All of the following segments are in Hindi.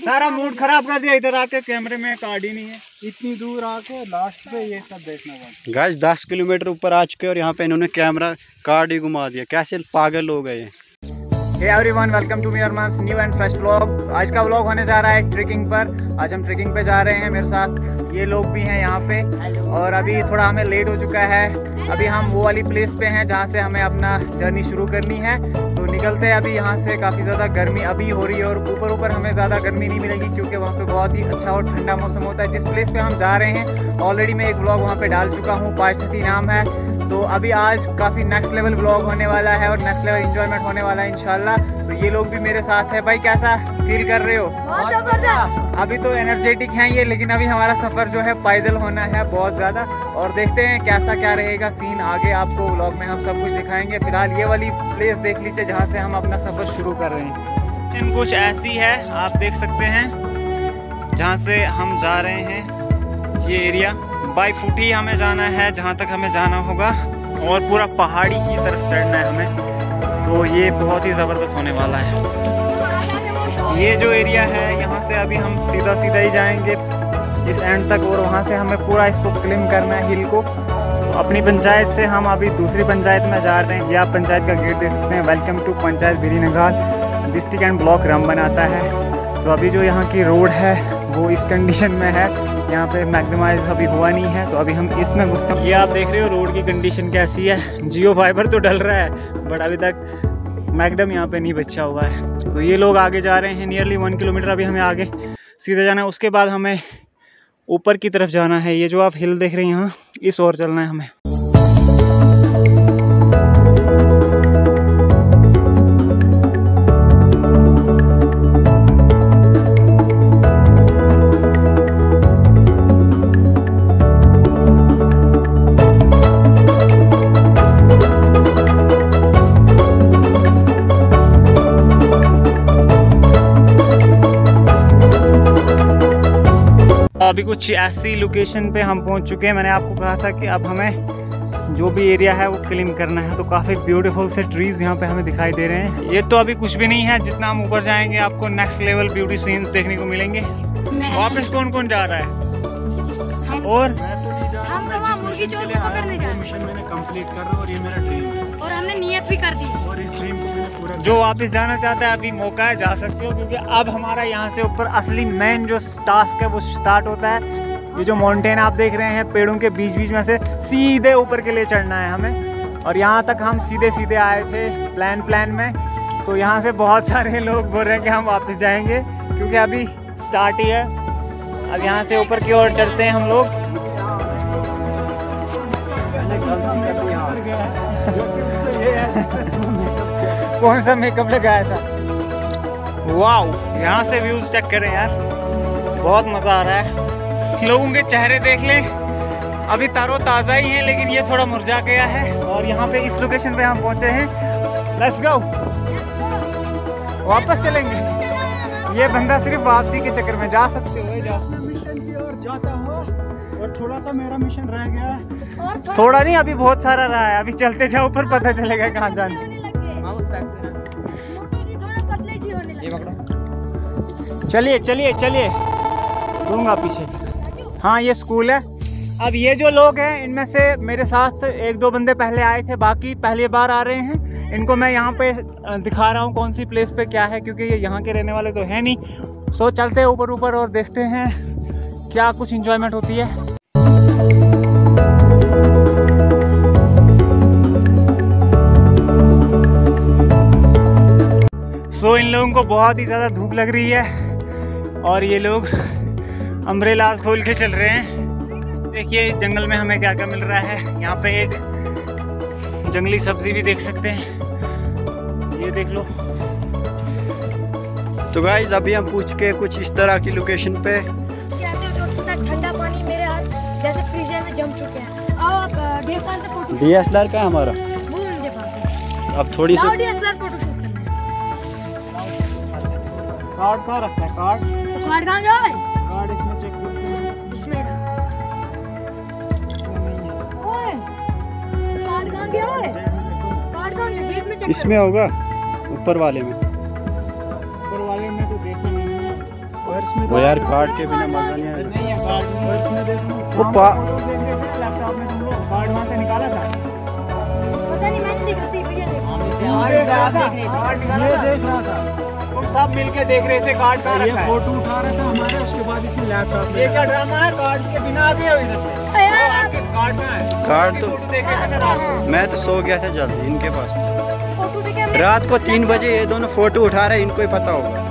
सारा मूड खराब कर दिया इधर आके कैमरे में कार्ड ही नहीं है। इतनी दूर आके लास्ट पे ये सब देखना पड़ा गाइस दस किलोमीटर ऊपर आ चुके और यहाँ पे इन्होंने कैमरा कार्ड ही घुमा दिया। कैसे पागल लोग हैं ये। हे एवरीवन वेलकम टू मियर मंस न्यू एंड फ्रेश व्लॉग आज का व्लॉग होने जा रहा है ट्रेकिंग पर। आज हम ट्रेकिंग पे जा रहे हैं। मेरे साथ ये लोग भी हैं यहाँ पे। और अभी थोड़ा हमें लेट हो चुका है। अभी हम वो वाली प्लेस पे हैं जहाँ से हमें अपना जर्नी शुरू करनी है। निकलते हैं अभी यहाँ से, काफ़ी ज़्यादा गर्मी अभी हो रही है और ऊपर ऊपर हमें ज़्यादा गर्मी नहीं मिलेगी क्योंकि वहाँ पे बहुत ही अच्छा और ठंडा मौसम होता है। जिस प्लेस पे हम जा रहे हैं ऑलरेडी मैं एक ब्लॉग वहाँ पे डाल चुका हूँ पार्स्थिति नाम है। तो अभी आज काफ़ी नेक्स्ट लेवल ब्लॉग होने वाला है और नेक्स्ट लेवल इन्जॉयमेंट होने वाला है, इंशाल्लाह। तो ये लोग भी मेरे साथ है। भाई कैसा फील कर रहे हो? बहुत ज़बरदस्त। अभी तो एनर्जेटिक हैं ये लेकिन अभी हमारा सफ़र जो है पैदल होना है बहुत ज़्यादा। और देखते हैं कैसा क्या रहेगा सीन आगे। आपको व्लॉग में हम सब कुछ दिखाएँगे। फ़िलहाल ये वाली प्लेस देख लीजिए जहाँ से हम अपना सफ़र शुरू कर रहे हैं। कुछ ऐसी है आप देख सकते हैं जहाँ से हम जा रहे हैं। ये एरिया बाई फुट ही हमें जाना है जहाँ तक हमें जाना होगा। और पूरा पहाड़ी की तरफ़ चढ़ना है हमें। तो ये बहुत ही ज़बरदस्त होने वाला है। ये जो एरिया है, यहाँ से अभी हम सीधा सीधा ही जाएँगे। इस एंड तक और वहाँ से हमें पूरा इसको क्लिम करना है हिल को। तो अपनी पंचायत से हम अभी दूसरी पंचायत में जा रहे हैं। ये आप पंचायत का गेट देख सकते हैं। Welcome to panchayat Birinagal district and block रम बनाता है। तो अभी जो यहाँ की रोड है, वो इस कंडीशन में है। यहाँ पे मैग्नमाइज अभी हुआ नहीं है तो अभी हम इसमें घुसते हैं। ये आप देख रहे हो रोड की कंडीशन कैसी है। जियो फाइबर तो डल रहा है बट अभी तक मैगडम यहाँ पे नहीं बचा हुआ है। तो ये लोग आगे जा रहे हैं नियरली वन किलोमीटर अभी हमें आगे सीधे जाना है। उसके बाद हमें ऊपर की तरफ़ जाना है। ये जो आप हिल देख रहे हैं यहाँ, इस ओर चलना है हमें। अभी कुछ ऐसी लोकेशन पे हम पहुँच चुके हैं। मैंने आपको कहा था कि अब हमें जो भी एरिया है वो क्लीन करना है। तो काफ़ी ब्यूटीफुल से ट्रीज यहाँ पे हमें दिखाई दे रहे हैं। ये तो अभी कुछ भी नहीं है। जितना हम ऊपर जाएँगे आपको नेक्स्ट लेवल ब्यूटी सीन्स देखने को मिलेंगे। वापस कौन कौन जा रहा है? और मुर्गी चोर को पकड़ने जा रहे मिशन मैंने कंप्लीट कर रहा और ये मेरा ड्रीम है। और हमने नियत भी कर दी। और इस ड्रीम को मैंने पूरा जो वापस जाना चाहता है अभी मौका है जा सकते हो क्योंकि अब हमारा यहाँ से ऊपर असली मेन जो टास्क है वो स्टार्ट होता है। ये जो माउंटेन आप देख रहे हैं पेड़ों के बीच बीच में से सीधे ऊपर के लिए चढ़ना है हमें। और यहाँ तक हम सीधे सीधे आए थे प्लान प्लान में। तो यहाँ से बहुत सारे लोग बोल रहे हैं कि हम वापस जाएँगे क्योंकि अभी स्टार्ट ही है। अब यहाँ से ऊपर की ओर चढ़ते हैं हम लोग। कौन सा मेकअप लगाया था? वाओ यहाँ से व्यूज़ चेक करें यार। बहुत मज़ा आ रहा है। लोगों के चेहरे देख लें। अभी तारो ताज़ा ही है, लेकिन ये थोड़ा मुरझा गया है। और यहाँ पे इस लोकेशन पे हम पहुँचे हैं। लेट्स गो वापस चलेंगे। ये बंदा सिर्फ़ वापसी के चक्कर में जा सकते हो। ओर जाता हुआ और थोड़ा सा मेरा मिशन रह गया। है और थोड़ा थोड़ा नहीं अभी बहुत सारा रहा है। अभी चलते जाओ ऊपर पता चलेगा कहाँ जाना होने लग गए। मोटू जी थोड़ा पतले जी होने लगे चलिए चलिए चलिए। दूँगा पीछे। हाँ ये स्कूल है। अब ये जो लोग हैं इनमें से मेरे साथ एक दो बंदे पहले आए थे बाकी पहली बार आ रहे हैं। इनको मैं यहाँ पे दिखा रहा हूँ कौन सी प्लेस पे क्या है क्योंकि ये यहाँ के रहने वाले तो है नहीं। सो चलते हैं ऊपर ऊपर और देखते हैं क्या कुछ इंजॉयमेंट होती है। सो इन लोगों को बहुत ही ज़्यादा धूप लग रही है और ये लोग अम्ब्रेलाज खोल के चल रहे हैं। देखिए जंगल में हमें क्या क्या मिल रहा है। यहाँ पे एक जंगली सब्ज़ी भी देख सकते हैं। ये देख लो। तो गाइज़ अभी हम पूछ के कुछ इस तरह की लोकेशन पे ठंडा पानी मेरे हाथ जैसे फ्रीजर में जम चुके हैं। आओ आप डीएसएलआर से फ़ोटो डीएसएलआर का हमारा। अब थोड़ी सी कार्ड कहाँ रखा है? कार्ड तो कार्ड कहाँ गया है? कार्ड इसमें चेक करते हैं। इसमें है। ओए कार्ड कहाँ गया है? कार्ड कहाँ गया? जेब में चेक इसमें होगा ऊपर वाले में। ऊपर वाले में तो देखा नहीं है। इसमें वो यार कार्ड के बिना मज़ा नहीं आएगा नहीं है कार्ड नहीं है इसमें देखो वो पा लैपटॉप में तुम लोग कार्ड वहाँ से निकाला था? पता नहीं मैंने देखा थी भैया देखा। कार्ड निकाला था। कार्ड निकाला ये देख रहा था। सब मिलके देख रहे थे कार्ड कहाँ ये रखा है? फ़ोटो उठा रहा था हमारे उसके बाद इसने लैपटॉप ये क्या ड्रामा है? कार्ड के बिना आ गए हो इधर से? आपके कार्ड कहाँ है? कार्ड तो देख रहे थे ना रात को। मैं तो सो गया था जल्दी इनके पास था। रात को तीन बजे ये दोनों फ़ोटो उठा रहे इनको ही पता होगा।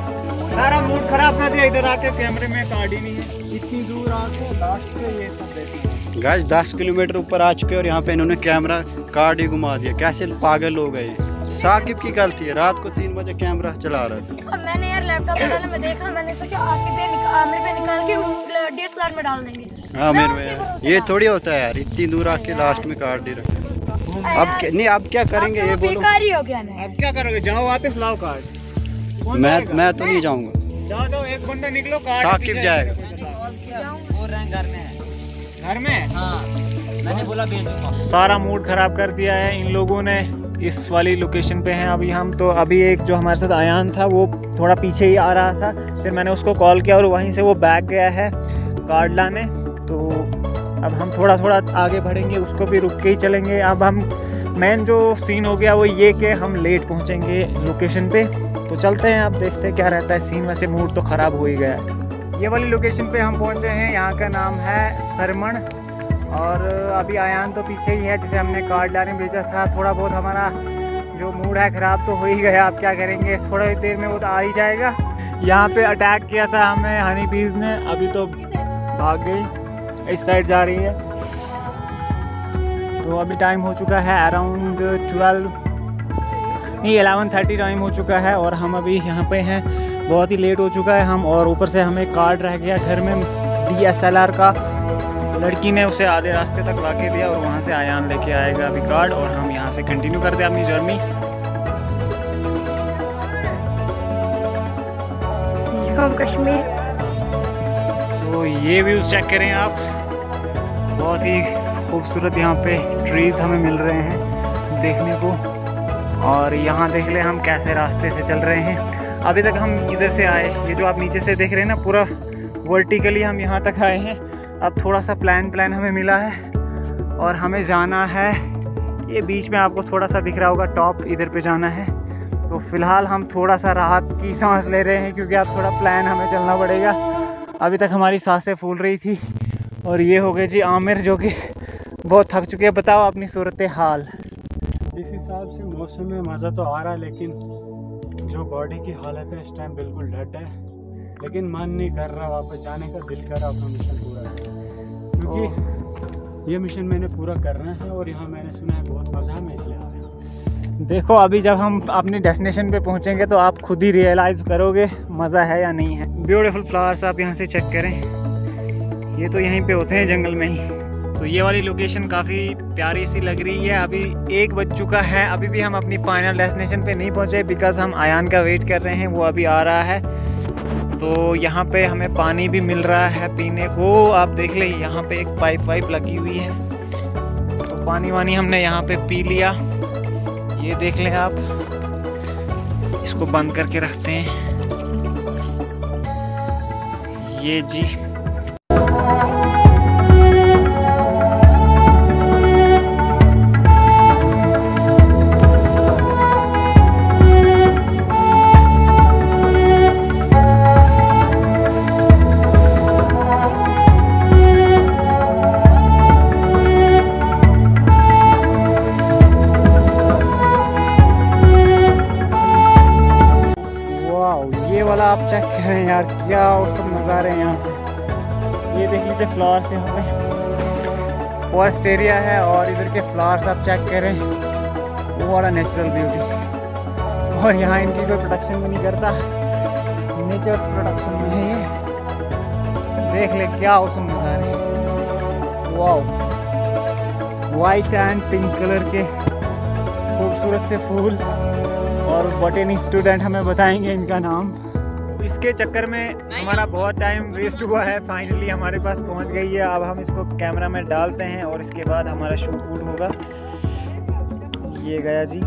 सारा मूड खराब कर दिया इधर आके कैमरे में कार्ड ही नहीं है। इतनी दूर आके लास्ट पे ये सब गाइस दस किलोमीटर ऊपर आ चुके और यहाँ पे इन्होंने कैमरा कार्ड ही घुमा दिया। कैसे पागल हो गए हैं। साकिब की गलती है। रात को तीन बजे कैमरा चला रहा था। मैंने यार लैपटॉप निकाला मैं देखा मैंने सोचा आके पे निकाल आमिर पे निकाल के डीएसएलआर में डाल देंगे। हाँ मेरे में ये थोड़ी होता है यार इतनी दूर आके लास्ट में कार्ड ही। रखा अब क्या नहीं अब क्या करेंगे ये तो बोलो। बेकार हो गया ना। अब क्या करोगे? जाओ वापस लाओ कार्ड मैं मैं तो नहीं जाऊँगा। जाओ जाओ एक घंटा निकलो कार्ड साकिब जाएगा। घर में हाँ। मैंने बोला सारा मूड खराब कर दिया है इन लोगों ने। इस वाली लोकेशन पे हैं। अभी हम तो अभी एक जो हमारे साथ आयान था, वो थोड़ा पीछे ही आ रहा था। फिर मैंने उसको कॉल किया और वहीं से वो बैग गया है कार्ड लाने तो अब हम थोड़ा थोड़ा आगे बढ़ेंगे, उसको भी रुक के ही चलेंगे। अब हम मेन जो सीन हो गया वो ये कि हम लेट पहुँचेंगे लोकेशन पे। तो चलते हैं, आप देखते हैं क्या रहता है सीन वैसे मूड तो ख़राब हो ही गया है। ये वाली लोकेशन पे हम पहुँचे हैं, यहाँ का नाम है सरमण। और अभी आयान तो पीछे ही है, जिसे हमने कार्ड लाने भेजा था। थोड़ा बहुत हमारा जो मूड है, ख़राब तो हो ही गया। अब क्या करेंगे? थोड़ा ही देर में वो तो आ ही जाएगा। यहाँ पे अटैक किया था हमें हनी बीज ने। अभी तो भाग गई। इस साइड जा रही है। तो अभी टाइम हो चुका है अराउंड ट्वेल्व नहीं एलेवन थर्टी टाइम हो चुका है और हम अभी यहाँ पे हैं। बहुत ही लेट हो चुका है हम और ऊपर से हमें कार्ड रह गया घर में डीएसएलआर का। लड़की ने उसे आधे रास्ते तक ला के दिया और वहाँ से आयान लेके आएगा अभी कार्ड और हम यहाँ से कंटिन्यू करते हैं अपनी जर्नी कश्मीर तो ये व्यूज़ चेक करें आप। बहुत ही खूबसूरत यहाँ पे ट्रीज़ हमें मिल रहे हैं देखने को। और यहाँ देख ले हम कैसे रास्ते से चल रहे हैं। अभी तक हम इधर से आए ये जो आप नीचे से देख रहे हैं ना पूरा वर्टिकली हम यहाँ तक आए हैं। अब थोड़ा सा प्लान प्लान हमें मिला है और हमें जाना है। ये बीच में आपको थोड़ा सा दिख रहा होगा टॉप इधर पे जाना है। तो फ़िलहाल हम थोड़ा सा राहत की सांस ले रहे हैं क्योंकि अब थोड़ा प्लान हमें चलना पड़ेगा। अभी तक हमारी साँसें फूल रही थी और ये हो गए जी आमिर जो कि बहुत थक चुके हैं। बताओ अपनी सूरत हाल। जिस हिसाब से मौसम में मज़ा तो आ रहा है, लेकिन जो बॉडी की हालत है, इस टाइम बिल्कुल डट है। लेकिन मन नहीं कर रहा वापस जाने का, दिल कर रहा अपना मिशन पूरा। क्योंकि ये मिशन मैंने पूरा करना है और यहाँ मैंने सुना है बहुत मज़ा है मैं इसलिए आ रहा हूँ। देखो अभी जब हम अपने डेस्टिनेशन पे पहुँचेंगे तो आप खुद ही रियलाइज़ करोगे मज़ा है या नहीं है। ब्यूटीफुल फ्लावर्स आप यहाँ से चेक करें। ये तो यहीं पे होते हैं जंगल में ही। तो ये वाली लोकेशन काफ़ी प्यारी सी लग रही है। अभी एक बज चुका है। अभी भी हम अपनी फाइनल डेस्टिनेशन पे नहीं पहुँचे बिकॉज़ हम आयान का वेट कर रहे हैं। वो अभी आ रहा है। तो यहाँ पे हमें पानी भी मिल रहा है पीने को। आप देख ले, यहाँ पे एक पाइप वाइप लगी हुई है। तो पानी वानी हमने यहाँ पे पी लिया। ये देख लें आप। इसको बंद करके रखते हैं। ये जी। क्या औसम नज़ारे हैं यहाँ से। ये देख लीजिए फ्लावर्स यहाँ पे फॉरेस्ट एरिया है और इधर के फ्लावर्स आप चेक करें वाला नेचुरल ब्यूटी और यहाँ इनकी कोई प्रोडक्शन भी नहीं करता। नेचर प्रोडक्शन में है ये। देख ले क्या औसम नज़ारे वाह वाइट एंड पिंक कलर के खूबसूरत से फूल। और बॉटनी स्टूडेंट हमें बताएँगे इनका नाम। इसके चक्कर में हमारा बहुत टाइम वेस्ट हुआ है फाइनली हमारे पास पहुँच गई है। अब हम इसको कैमरा में डालते हैं और इसके बाद हमारा शूट वूट होगा। ये गया जी।